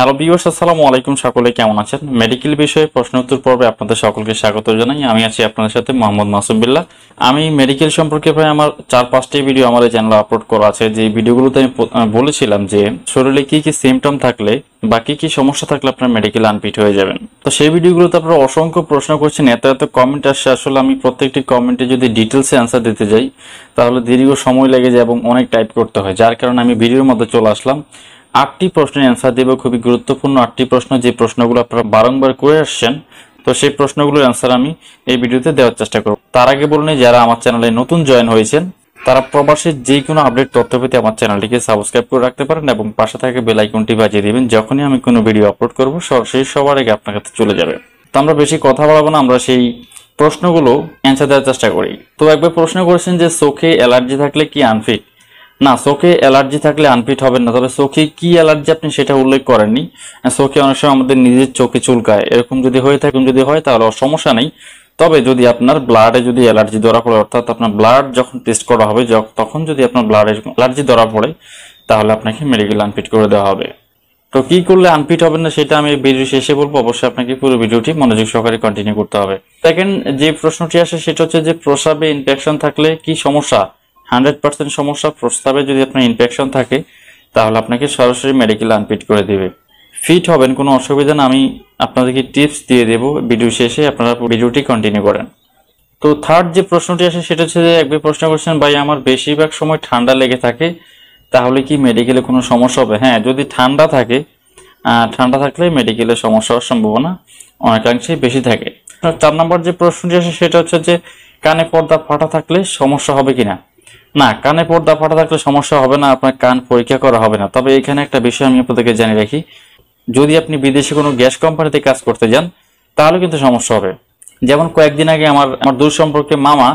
Hello viewers আসসালামু আলাইকুম। সকলে কেমন আছেন? মেডিকেল বিষয়ে প্রশ্ন উত্তর পর্বে আপনাদের সকলকে স্বাগত জানাই। আমি আছি আপনাদের সাথে মোহাম্মদ মাসুম বিল্লাহ আমি মেডিকেল সম্পর্কে প্রায় আমার চার পাঁচটি ভিডিও আমার এই চ্যানেলে আপলোড করা আছে। যে ভিডিওগুলোতে আমি বলেছিলাম যে শরীরে কি কি সিমটম থাকলে বা কি কি সমস্যা থাকলে আপনার মেডিকেল আনফিট হয়ে যাবেন। তো সেই ভিডিওগুলোতে আপনারা অসংখ্য প্রশ্ন করছেন। এত এত কমেন্ট আসছে। আসলে আমি প্রত্যেকটি কমেন্টে যদি ডিটেলসে অ্যান্সার দিতে যাই, তাহলে দীর্ঘ সময় লেগে যায় এবং অনেক টাইপ করতে হয়। যার কারণে আমি ভিডিওর মধ্যে চলে আসলাম। আটটি প্রশ্নের অ্যান্সার দেব, খুবই গুরুত্বপূর্ণ আটটি প্রশ্ন, যে প্রশ্নগুলো আপনারা বারংবার করে আসছেন, তো সেই প্রশ্নগুলোর অ্যান্সার আমি এই ভিডিওতে দেওয়ার চেষ্টা করব। তার আগে বলুন যারা আমার চ্যানেলে নতুন জয়েন হয়েছেন, তারা প্রবাসের যে কোনো আপডেট তথ্য পেতে আমার চ্যানেলটিকে সাবস্ক্রাইব করে রাখতে পারেন এবং পাশে থাকে বেল আইকনটি বাজিয়ে দিবেন, যখনই আমি কোনো ভিডিও আপলোড করব সরাসরি সবার আগে আপনার কাছে চলে যাবে। তো আমরা বেশি কথা বলাবো না, আমরা সেই প্রশ্নগুলো অ্যান্সার দেওয়ার চেষ্টা করি। তো একবার প্রশ্ন করেছেন যে চোখে অ্যালার্জি থাকলে কি আনফিট না, চোখে অ্যালার্জি থাকলে আনফিট হবেন না, তবে চোখে কি অ্যালার্জি আপনি সেটা উল্লেখ করেননি। চোখে অনেক সময় আমাদের নিজের চোখে চুলকায়। এরকম যদি হয়ে থাকে যদি হয়, তাহলে সমস্যা নেই। তবে যদি আপনার ব্লাডে যদি অ্যালার্জি ধরা পড়ে, অর্থাৎ আপনার ব্লাড যখন টেস্ট করা হবে তখন যদি আপনার ব্লাডে অ্যালার্জি ধরা পড়ে, তাহলে আপনাকে মেডিকেল আনফিট করে দেওয়া হবে। তো কি করলে আনফিট হবেন না, সেটা আমি ভিডিও শেষে বলব। অবশ্যই আপনাকে পুরো ভিডিওটি মনোযোগ সহকারে কন্টিনিউ করতে হবে। সেকেন্ড যে প্রশ্নটি আসে, সেটা হচ্ছে যে প্রস্রাবে ইনফেকশন থাকলে কি সমস্যা? হান্ড্রেড পার্সেন্ট সমস্যা প্রস্তাবে যদি আপনার ইনফেকশন থাকে, তাহলে আপনাকে সরাসরি মেডিকেল আনফিট করে দেবে। ফিট হবেন, কোনো অসুবিধা না। আমি আপনাদেরকে টিপস দিয়ে দেবো ভিডিও শেষে, আপনারা ভিডিওটি কন্টিনিউ করেন। তো থার্ড যে প্রশ্নটি আসে, সেটা হচ্ছে যে একবার প্রশ্ন করছেন, ভাই, আমার বেশিরভাগ সময় ঠান্ডা লেগে থাকে, তাহলে কি মেডিকেলে কোনো সমস্যা হবে? হ্যাঁ যদি ঠান্ডা থাকে ঠান্ডা থাকলে মেডিকেলে সমস্যা হওয়ার সম্ভাবনা অনেকাংশেই বেশি থাকে। চার নম্বর যে প্রশ্নটি আসে, সেটা হচ্ছে যে কানে পর্দা ফাটা থাকলে সমস্যা হবে কিনা? না, কানে পর্দা ফাটা থাকলে সমস্যা হবে না, আপনার কান পরীক্ষা করা হবে না। তবে এখানে একটা বিষয় আমি আপনাদেরকে জানিয়ে রাখি। যদি আপনি বিদেশে কোনো গ্যাস কোম্পানিতে কাজ করতে যান, তাহলে কিন্তু সমস্যা হবে। যেমন কয়েকদিন আগে আমার আমার দূর সম্পর্কে মামা,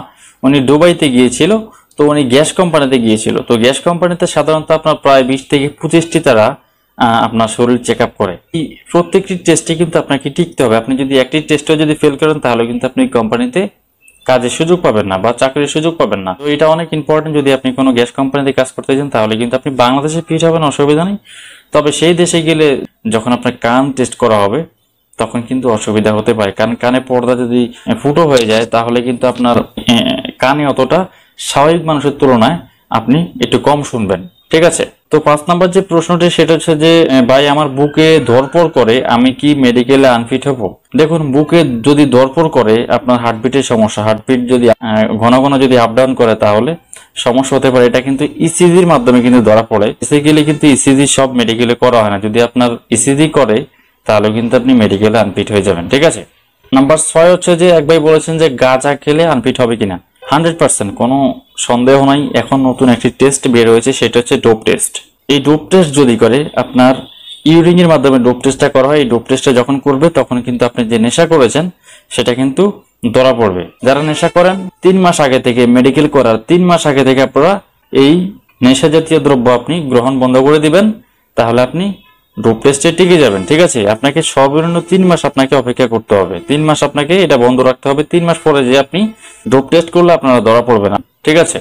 উনি দুবাইতে গিয়েছিল, তো উনি গ্যাস কোম্পানিতে গিয়েছিল। তো গ্যাস কোম্পানিতে সাধারণত আপনার প্রায় বিশ থেকে পঁচিশটি তারা আপনার শরীর চেক আপ করে প্রত্যেকটি টেস্টে কিন্তু আপনাকে টিকতে হবে। আপনি যদি একটি টেস্টও যদি ফেল করেন, তাহলে কিন্তু আপনি কোম্পানিতে কাজের সুযোগ পাবেন না বা চাকরির সুযোগ পাবেন না। তো এটা অনেক ইম্পর্টেন্ট যদি আপনি কোনো গ্যাস কোম্পানিতে কাজ করতে চান, তাহলে কিন্তু আপনি বাংলাদেশে ফিট হবেন, অসুবিধা নেই। তবে সেই দেশে গেলে যখন আপনার কান টেস্ট করা হবে, তখন কিন্তু অসুবিধা হতে পারে। কারণ কানে পর্দা যদি ফুটো হয়ে যায়, তাহলে কিন্তু আপনার কানে অতটা স্বাভাবিক মানুষের তুলনায় আপনি একটু কম শুনবেন। ঠিক আছে? তো পাঁচ নাম্বার যে প্রশ্নটি, সেটা হচ্ছে যে ভাই, আমার বুকে ধরপড় করে আমি কি মেডিকেলে আনফিট হব? দেখুন, বুকে যদি ধরপড় করে, আপনার হার্টবিটের সমস্যা হার্টবিট যদি ঘন ঘন যদি আপ ডাউন করে তাহলে সমস্যা হতে পারে। এটা কিন্তু ইসিজির মাধ্যমে কিন্তু ধরা পড়ে। বেসিক্যালি কিন্তু ইসিজি সব মেডিকেলে করা হয় না। যদি আপনার ইসিজি করে, তাহলে কিন্তু আপনি মেডিকেলে আনফিট হয়ে যাবেন। ঠিক আছে? নাম্বার ছয় হচ্ছে যে, এক ভাই বলেছেন যে গাঁজা খেলে আনফিট হবে কিনা। হান্ড্রেড পার্সেন্ট, কোনো সন্দেহ নাই। এখন নতুন একটি টেস্ট বের হয়েছে, সেটা হচ্ছে ডোপ টেস্ট এই ডোপ টেস্ট যদি করে, আপনার ইউরিং এর মাধ্যমে ডোপ টেস্টটা করা হয়, এই ডোপ টেস্টটা যখন করবে, তখন কিন্তু আপনি যে নেশা করেছেন, সেটা কিন্তু ধরা পড়বে। যারা নেশা করেন, তিন মাস আগে থেকে মেডিকেল করার তিন মাস আগে থেকে আপনারা এই নেশা জাতীয় দ্রব্য আপনি গ্রহণ বন্ধ করে দিবেন। তাহলে আপনি ডোপ টেস্টে টিকে যাবেন, ঠিক আছে? আপনাকে সর্বনিম্ন তিন মাস আপনাকে অপেক্ষা করতে হবে। তিন মাস আপনাকে এটা বন্ধ রাখতে হবে। তিন মাস পরে যে আপনি ডোপ টেস্ট করলে আপনারা ধরা পড়বে না, ঠিক আছে?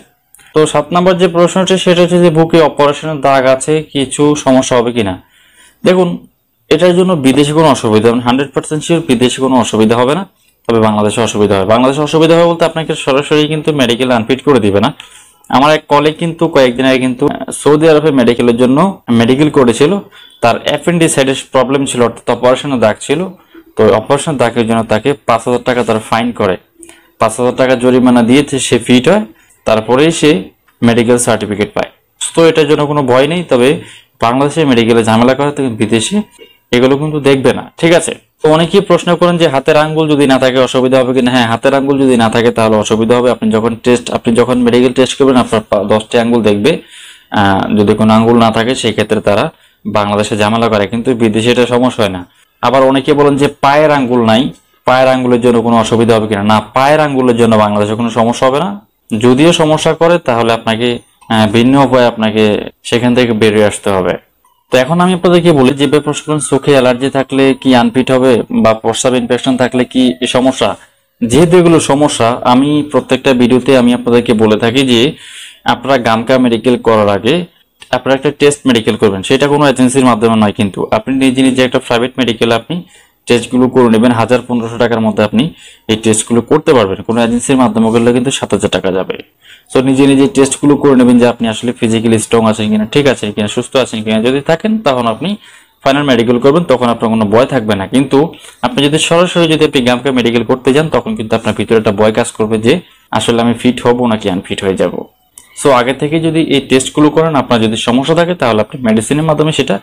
তো সাত নম্বর যে প্রশ্নটি, সেটা হচ্ছে যে বুকে অপারেশনের দাগ আছে, কিছু সমস্যা হবে কিনা? দেখুন, এটার জন্য বিদেশে কোনো অসুবিধা হবে হান্ড্রেড পার্সেন্ট শিওর বিদেশে কোনো অসুবিধা হবে না। তবে বাংলাদেশে অসুবিধা হবে। বাংলাদেশে অসুবিধা হবে বলতে আপনাকে সরাসরি কিন্তু মেডিকেল আনফিট করে দিবে না। আমার এক কলিগ কিন্তু কয়েকদিন আগে কিন্তু সৌদি আরবে মেডিকেলের জন্য মেডিকেল করেছিল। তার অ্যাপেন্ডিসাইটিস প্রবলেম ছিল, অর্থাৎ অপারেশনের দাগ ছিল। তো অপারেশনের দাগের জন্য তাকে পাঁচ হাজার টাকা তার ফাইন করে। পাঁচ হাজার টাকা জরিমানা দিয়েছে, সে ফিট হয়। তারপরেই সে মেডিকেল সার্টিফিকেট পায়। তো এটার জন্য কোনো ভয় নেই, তবে বাংলাদেশে মেডিকেলে ঝামেলা করা থেকে, বিদেশে এগুলো কিন্তু দেখবে না। ঠিক আছে? তো অনেকেই প্রশ্ন করেন যে হাতের আঙ্গুল যদি না থাকে অসুবিধা হবে কিনা? হ্যাঁ হাতের আঙ্গুল যদি না থাকে তাহলে অসুবিধা হবে। আপনি যখন টেস্ট আপনি যখন মেডিকেল টেস্ট করবেন, আপনার দশটি আঙ্গুল দেখবে। যদি কোনো আঙ্গুল না থাকে সেই ক্ষেত্রে তারা বাংলাদেশে ঝামেলা করে, কিন্তু বিদেশে এটা সমস্যা হয় না। আবার অনেকে বলেন যে পায়ের আঙ্গুল নাই, পায়ের আঙ্গুলের জন্য কোনো অসুবিধা হবে কিনা? না, পায়ের আঙ্গুলের জন্য বাংলাদেশে কোনো সমস্যা হবে না। যদিও সমস্যা করে, তাহলে আপনাকে ভিন্ন উপায়ে আপনাকে সেখান থেকে বেরিয়ে আসতে হবে। তো এখন আমি আপনাদেরকে বলি, যে প্রশ্ন চোখে অ্যালার্জি থাকলে কি আনফিট হবে বা প্রস্রাব ইনফেকশন থাকলে কি সমস্যা? যেহেতু এগুলো সমস্যা, আমি প্রত্যেকটা ভিডিওতে আমি আপনাদেরকে বলে থাকি যে, আপনারা গামকা মেডিকেল করার আগে আপনারা একটা টেস্ট মেডিকেল করবেন। সেটা কোনো এজেন্সির মাধ্যমে নয় কিন্তু। আপনি নিজে নিজে একটা প্রাইভেট মেডিকেল আপনি টেস্টগুলো করে নেবেন। হাজার পনেরোশো টাকার মধ্যে আপনি এই টেস্টগুলো করতে পারবেন। কোনো এজেন্সির মাধ্যমে করলে কিন্তু সাত হাজার টাকা যাবে। সো নিজে নিজে টেস্টগুলো করে নেবেন যে আপনি আসলে ফিজিক্যালি স্ট্রং আছেন কিনা, ঠিক আছে কিনা, সুস্থ আছেন কিনা। যদি থাকেন, তখন আপনি ফাইনাল মেডিকেল করবেন, তখন আপনার কোনো ভয় থাকবে না। কিন্তু আপনি যদি সরাসরি যদি আপনি গ্রামকে মেডিকেল করতে যান, তখন কিন্তু আপনার ভিতরে একটা ভয় কাজ করবে যে, আসলে আমি ফিট হব নাকি আনফিট হয়ে যাব। সো আগে থেকে যদি এই টেস্টগুলো করেন, আপনার যদি সমস্যা থাকে, তাহলে আপনি মেডিসিনের মাধ্যমে সেটা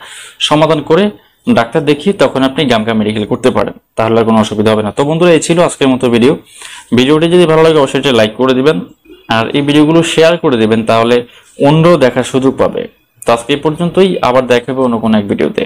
সমাধান করে ডাক্তার দেখিয়ে তখন আপনি গামকা মেডিকেল করতে পারেন। তাহলে কোনো অসুবিধা হবে না। তো বন্ধুরা, এই ছিল আজকের মতো ভিডিও ভিডিওটি যদি ভালো লাগে, অবশ্যই লাইক করে দিবেন। আর এই ভিডিওগুলো শেয়ার করে দেবেন, তাহলে অন্য দেখার সুযোগ পাবে। তো আজকে পর্যন্তই, আবার দেখাবে অন্য কোনো এক ভিডিওতে।